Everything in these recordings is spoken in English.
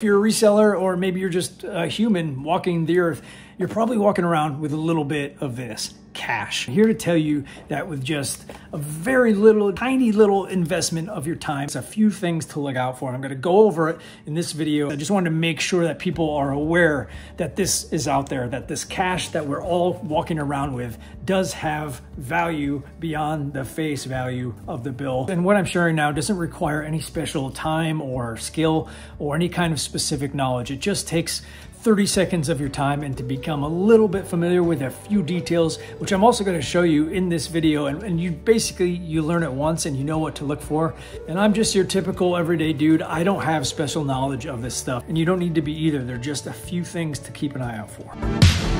If you're a reseller or maybe you're just a human walking the earth, you're probably walking around with a little bit of this cash. I'm here to tell you that with just a very little, tiny little investment of your time, it's a few things to look out for. I'm going to go over it in this video. I just wanted to make sure that people are aware that this is out there, that this cash that we're all walking around with does have value beyond the face value of the bill. And what I'm sharing now doesn't require any special time or skill or any kind of specific knowledge. It just takes 30 seconds of your time and to become a little bit familiar with a few details, which I'm also gonna show you in this video. And, and, you basically, you learn it once and you know what to look for. And I'm just your typical everyday dude. I don't have special knowledge of this stuff and you don't need to be either. They're just a few things to keep an eye out for.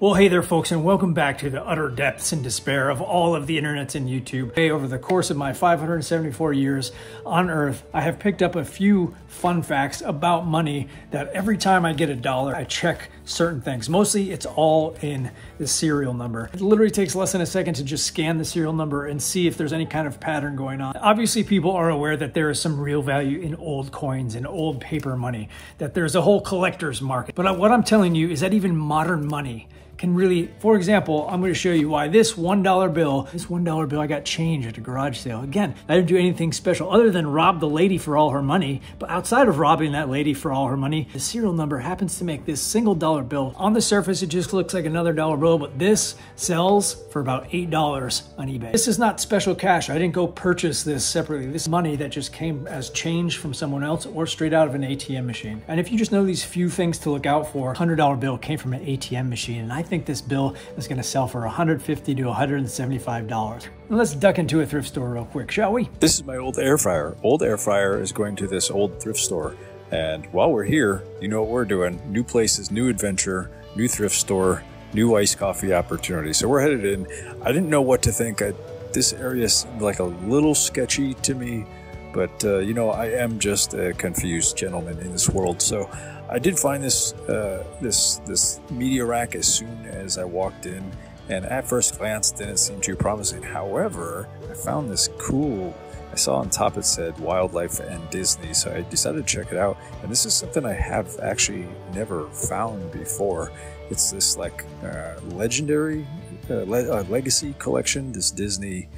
Well, hey there, folks, and welcome back to the utter depths and despair of all of the internets and YouTube. Hey, over the course of my 574 years on Earth, I have picked up a few fun facts about money that every time I get a dollar, I check certain things. Mostly, it's all in the serial number. It literally takes less than a second to just scan the serial number and see if there's any kind of pattern going on. Obviously, people are aware that there is some real value in old coins and old paper money, that there's a whole collector's market. But what I'm telling you is that even modern money can really, for example, I'm going to show you why this $1 bill, this $1 bill I got changed at a garage sale. Again, I didn't do anything special other than rob the lady for all her money. But outside of robbing that lady for all her money, the serial number happens to make this single dollar bill. On the surface, it just looks like another dollar bill, but this sells for about $8 on eBay. This is not special cash. I didn't go purchase this separately. This money that just came as change from someone else or straight out of an ATM machine. And if you just know these few things to look out for, $100 bill came from an ATM machine. And I think this bill is going to sell for 150 to $175. Let's duck into a thrift store real quick, shall we? This is my old air fryer. Old air fryer is going to this old thrift store. And while we're here, you know what we're doing. New places, new adventure, new thrift store, new iced coffee opportunity. So we're headed in. I didn't know what to think. I, this area seemed like a little sketchy to me, but uh, you know, I am just a confused gentleman in this world. So I did find this uh, this this media rack as soon as I walked in, and at first glance didn't seem too promising. However, I found this cool. I saw on top it said wildlife and Disney, so I decided to check it out. And this is something I have actually never found before. It's this like uh, legendary uh, le- uh, legacy collection, this Disney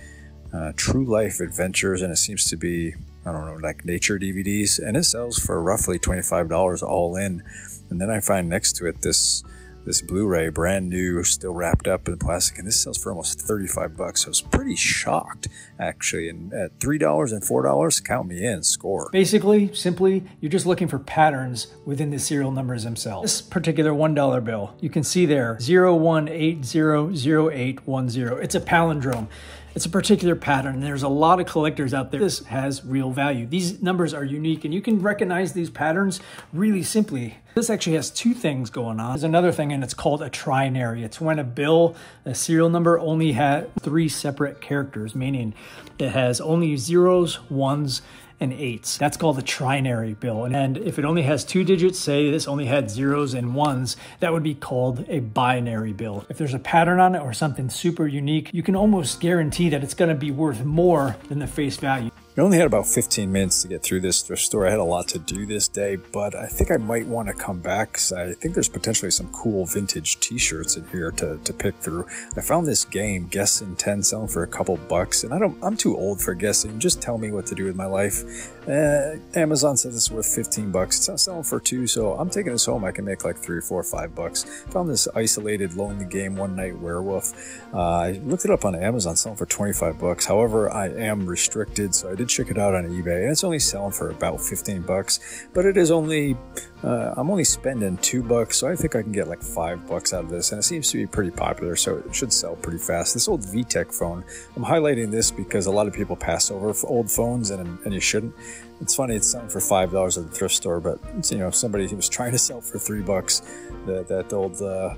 uh, True Life Adventures, and it seems to be I don't know, like nature DVDs, and it sells for roughly $25 all in. And then I find next to it this this Blu-ray, brand new, still wrapped up in plastic, and this sells for almost 35 bucks. So I was pretty shocked, actually. And at $3 and $4, count me in, score. Basically, simply, you're just looking for patterns within the serial numbers themselves. This particular $1 bill, you can see there, 01800810. It's a palindrome. It's a particular pattern. There's a lot of collectors out there. This has real value. These numbers are unique and you can recognize these patterns really simply. This actually has two things going on. There's another thing and it's called a trinary. It's when a bill, a serial number only has three separate characters, meaning it has only zeros, ones, and eights. That's called a trinary bill. And if it only has two digits, say this only had zeros and ones, that would be called a binary bill. If there's a pattern on it or something super unique, you can almost guarantee that it's gonna be worth more than the face value. We only had about 15 minutes to get through this thrift store. I had a lot to do this day, but I think I might want to come back because I think there's potentially some cool vintage t-shirts in here to, to pick through. I found this game, Guess in 10, selling for a couple bucks, and I don't, I'm too old for guessing. Just tell me what to do with my life. Uh, Amazon says it's worth 15 bucks. It's not selling for two, so I'm taking this home. I can make like three, four, five bucks. Found this isolated, lonely game, One Night Werewolf. Uh, I looked it up on Amazon, selling for 25 bucks. However, I am restricted, so I did check it out on eBay, and it's only selling for about 15 bucks. But it is only, uh, I'm only spending two bucks, so I think I can get like five bucks out of this, and it seems to be pretty popular, so it should sell pretty fast. This old VTech phone, I'm highlighting this because a lot of people pass over old phones, and, and you shouldn't. It's funny, it's selling for five dollars at the thrift store, but you know somebody who was trying to sell for three bucks. That that old. Uh,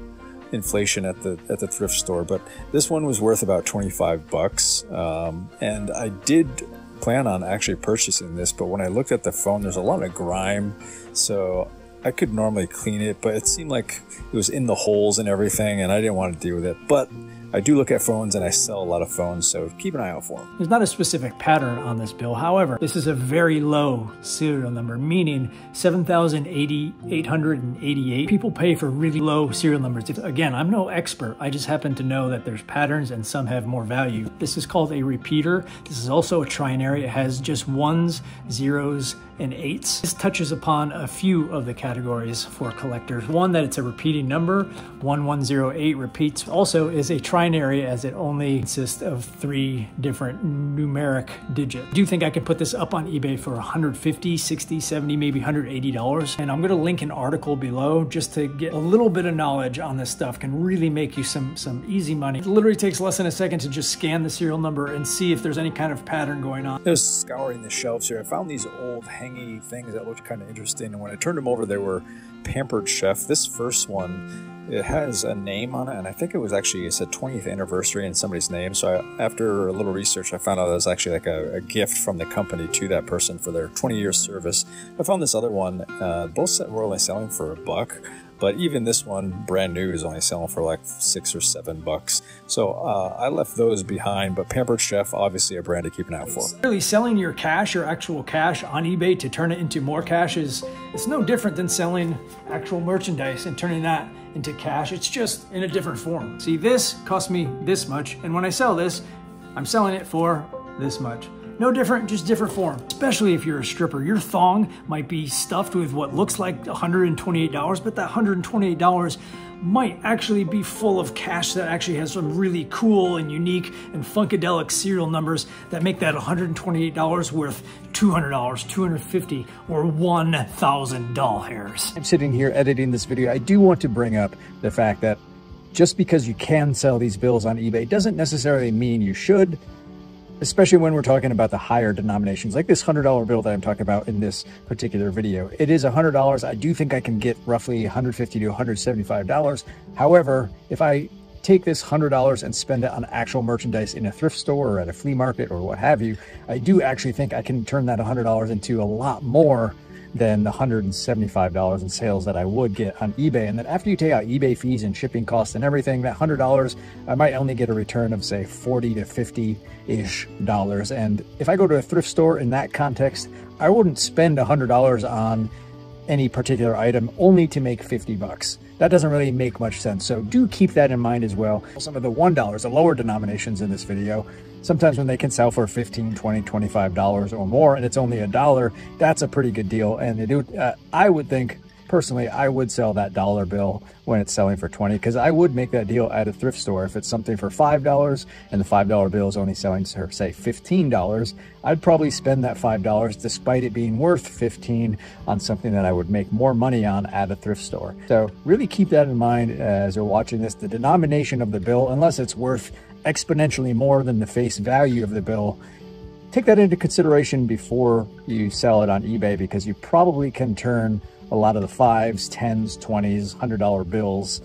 inflation at the at the thrift store but this one was worth about 25 bucks um, and i did plan on actually purchasing this, but when I looked at the phone, there's a lot of grime. So I could normally clean it, but it seemed like it was in the holes and everything, and I didn't want to deal with it. But I do look at phones and I sell a lot of phones, so keep an eye out for them. There's not a specific pattern on this bill. However, this is a very low serial number, meaning 7,888. People pay for really low serial numbers. Again, I'm no expert. I just happen to know that there's patterns and some have more value. This is called a repeater. This is also a trinary. It has just ones, zeros, and eights. This touches upon a few of the categories for collectors. One, that it's a repeating number. 1108 repeats. Also is a trinary as it only consists of three different numeric digits. I do think I could put this up on eBay for 150, 60, 70, maybe $180. And I'm gonna link an article below just to get a little bit of knowledge on this stuff can really make you some, some easy money. It literally takes less than a second to just scan the serial number and see if there's any kind of pattern going on. Just scouring the shelves here, I found these old hangy things that looked kind of interesting. And when I turned them over, they were Pampered Chef. This first one, it has a name on it, and I think it was actually it said 20th anniversary in somebody's name. So I, after a little research, I found out it was actually like a, a, gift from the company to that person for their 20 years service. I found this other one. Uh, both were only selling for a buck. But even this one, brand new, is only selling for like six or seven bucks. So uh, I left those behind. But Pampered Chef, obviously a brand to keep an eye out for. Really selling your cash, your actual cash on eBay to turn it into more cash is it's no different than selling actual merchandise and turning that into cash. It's just in a different form. See, this cost me this much, and when I sell this, I'm selling it for this much. No different, just different form. Especially if you're a stripper. Your thong might be stuffed with what looks like $128, but that $128 might actually be full of cash that actually has some really cool and unique and funkadelic serial numbers that make that $128 worth $200, $250, or 1,000 doll hairs. I'm sitting here editing this video. I do want to bring up the fact that just because you can sell these bills on eBay doesn't necessarily mean you should especially when we're talking about the higher denominations, like this $100 bill that I'm talking about in this particular video. It is $100. I do think I can get roughly $150 to $175. However, if I take this $100 and spend it on actual merchandise in a thrift store or at a flea market or what have you, I do actually think I can turn that $100 into a lot more than the $175 in sales that I would get on eBay. And then after you take out eBay fees and shipping costs and everything, that $100, I might only get a return of say 40 to 50-ish dollars. And if I go to a thrift store in that context, I wouldn't spend $100 on any particular item only to make 50 bucks. That doesn't really make much sense. So do keep that in mind as well. Some of the $1, the lower denominations in this video, sometimes when they can sell for 15, 20, 25 dollars or more and it's only a dollar, that's a pretty good deal. And they do, uh, I would think personally, I would sell that dollar bill when it's selling for 20 because I would make that deal at a thrift store. If it's something for $5 and the $5 bill is only selling for say $15, I'd probably spend that $5 despite it being worth 15 on something that I would make more money on at a thrift store. So really keep that in mind as you're watching this. The denomination of the bill, unless it's worth exponentially more than the face value of the bill, take that into consideration before you sell it on eBay because you probably can turn a lot of the fives, tens, twenties, hundred dollar bills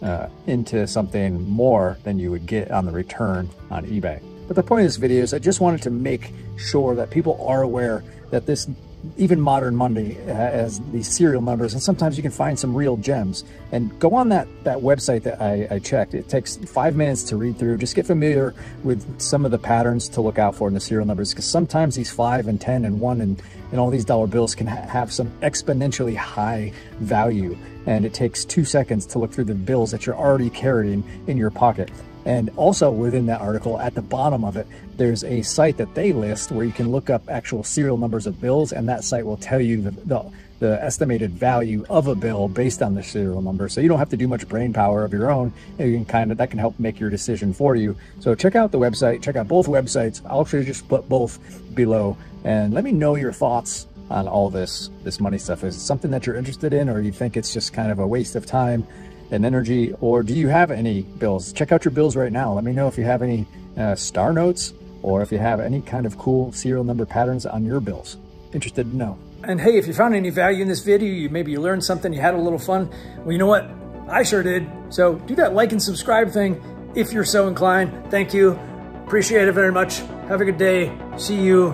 uh, into something more than you would get on the return on eBay. But the point of this video is I just wanted to make sure that people are aware that this even Modern Monday uh, has these serial numbers, and sometimes you can find some real gems. And go on that, that website that I, I, checked. It takes five minutes to read through. Just get familiar with some of the patterns to look out for in the serial numbers, because sometimes these five and 10 and one and, and all these dollar bills can ha have some exponentially high value. And it takes two seconds to look through the bills that you're already carrying in your pocket. And also within that article, at the bottom of it, there's a site that they list where you can look up actual serial numbers of bills, and that site will tell you the, the, the estimated value of a bill based on the serial number. So you don't have to do much brain power of your own. You can kind of that can help make your decision for you. So check out the website. Check out both websites. I'll actually just put both below, and let me know your thoughts on all this this money stuff. Is it something that you're interested in, or you think it's just kind of a waste of time? And energy, or do you have any bills? Check out your bills right now. Let me know if you have any uh, star notes or if you have any kind of cool serial number patterns on your bills. Interested to know. And hey, if you found any value in this video, you maybe you learned something, you had a little fun, well, you know what? I sure did. So do that like and subscribe thing if you're so inclined. Thank you. Appreciate it very much. Have a good day. See you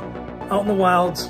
out in the wilds.